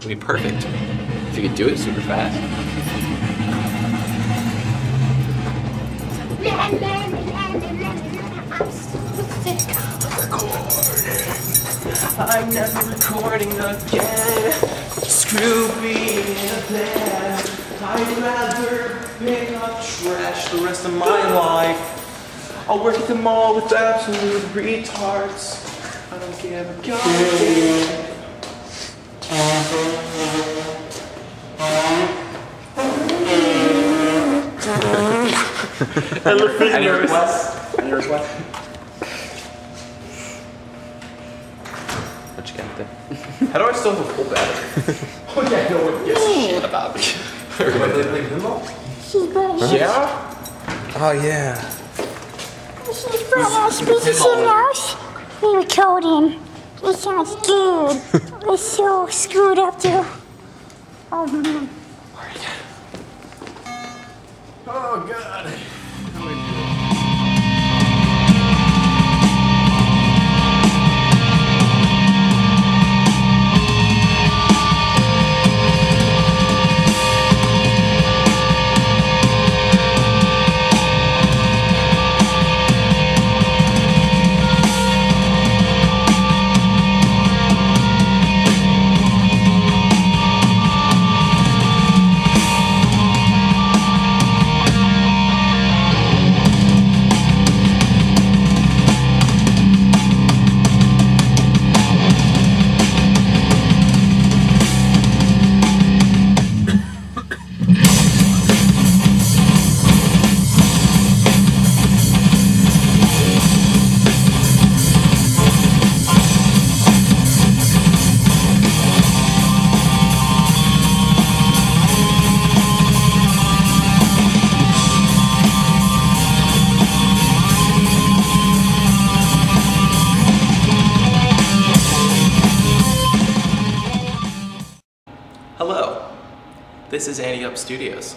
It'd be perfect if you could do it super fast. I'm never recording again. Screw being a band. I'd rather pick up trash the rest of my life. I'll work at the mall with absolute retards. I don't give a goddamn. Any requests? Any requests? What you got there? How do I still have a full battery? oh yeah, no one gives a shit about me. She's good. yeah? Oh yeah. Species house. We were coding. It sounds good. It's so screwed up too. Oh man. Oh god. Hello. This is Ante Up Studios.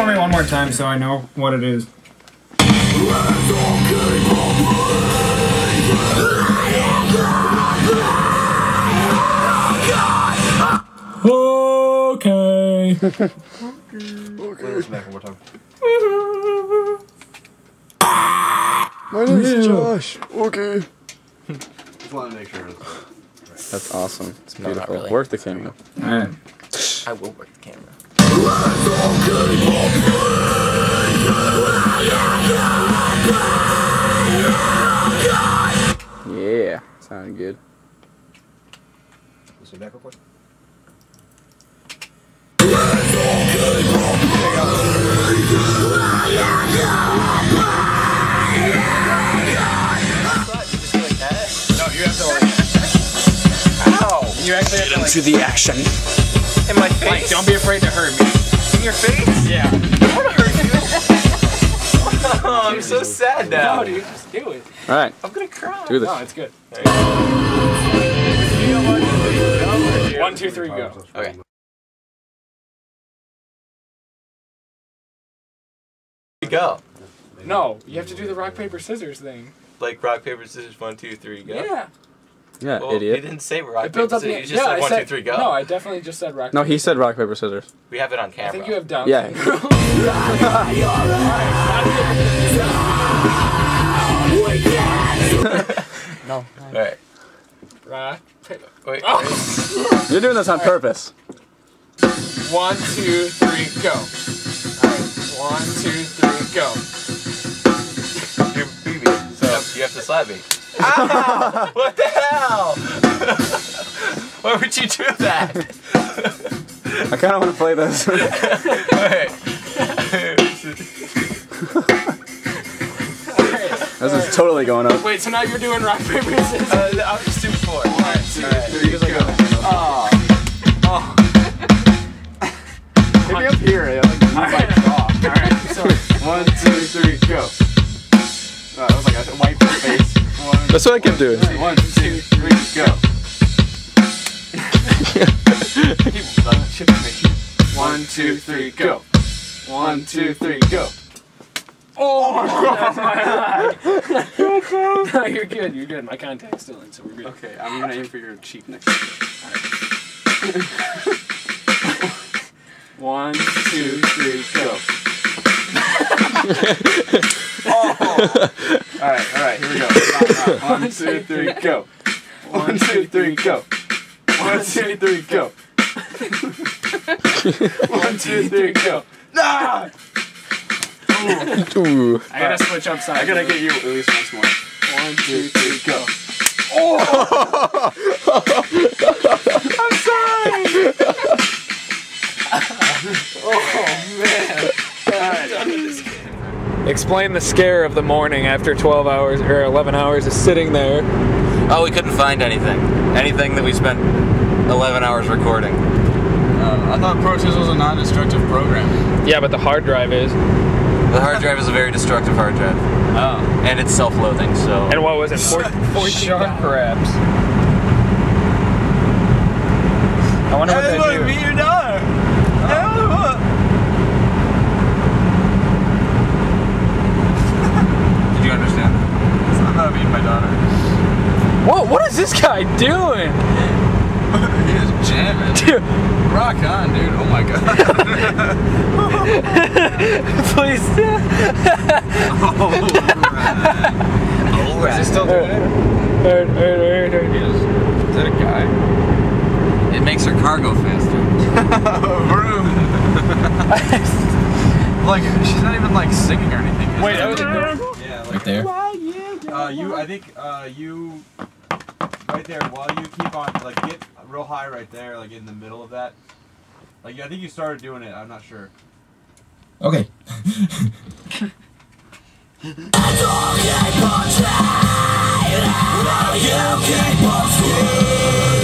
For me one more time so I know what it is. Okay. My name's Josh. Okay. That's awesome. It's No, not beautiful. really. Work the camera. Alright. I will work the camera. Yeah. Sounded good. You actually have to like, To the action. In my like, face? don't be afraid to hurt me. In your face? Yeah. I want to hurt you. oh, I'm so sad now. No, dude, just do it. All right. I'm gonna cry. Do this. No, it's good. One, two, three, go. Okay. Go. No, you have to do the rock paper scissors thing. Like rock paper scissors one two three go. Yeah. Yeah, Well, idiot. You didn't say rock It paper scissors. You just yeah, said I one said, two three go. No, I definitely just said rock. No, he said rock paper scissors. we have it on camera. I think you have down. Yeah. no. All right. Rock paper. Wait. Oh. You're doing this on purpose. One, two, three, go. Alright, one, two, three, go. You're BB. So you have to slap me. Ow! what the hell? Why would you do that? I kind of want to play this. this is totally going up. Wait, so now you're doing rock, paper, scissors? Uh, I'll just do four. One, two, three, go. Oh. Oh. Maybe up here. I like move my jaw. Alright, so One, two, three, go. Oh, that was like a wipe your face. One, That's what I kept doing. one, two, three, go. Keep chipping me. One, two, three, go. One, two, three, go. Oh my god, that's my eye. no, you're good, you're good. My contact's still in, so we're good. Okay, I'm gonna aim for your cheek next time. One, two, three, go. Oh. Alright, alright, here we go. One, two, three, go. One, two, three, go. One, two, three, go. One, two, three, go. Ah! Ooh. I gotta switch up sides. I gotta get you at least once more. One, two, three, go. Explain the scare of the morning after 12 hours or 11 hours of sitting there. Oh, we couldn't find anything. Anything that we spent 11 hours recording. Uh, I thought ProTools was a non-destructive program. Yeah, but the hard drive is. The hard drive is a very destructive hard drive. Oh. And it's self-loathing, so... And what was it? Four, 14 Shark wraps. I wonder what they do. your daughter! Did you understand? It's not about being my daughter. Whoa, what is this guy doing? he is jamming. Dude, Rock on, dude. Oh my god. please. Alright. Is he still doing it? Alright, alright, alright, alright. Is that a guy? It makes her cargo faster. Vroom. like, she's not even like singing or anything. Wait, she? that was a girl? Yeah, like, Right there. Uh, you, I think, uh, you, right there, while you keep on, like, get real high right there, like, in the middle of that. Like, I think you started doing it. I'm not sure. Okay.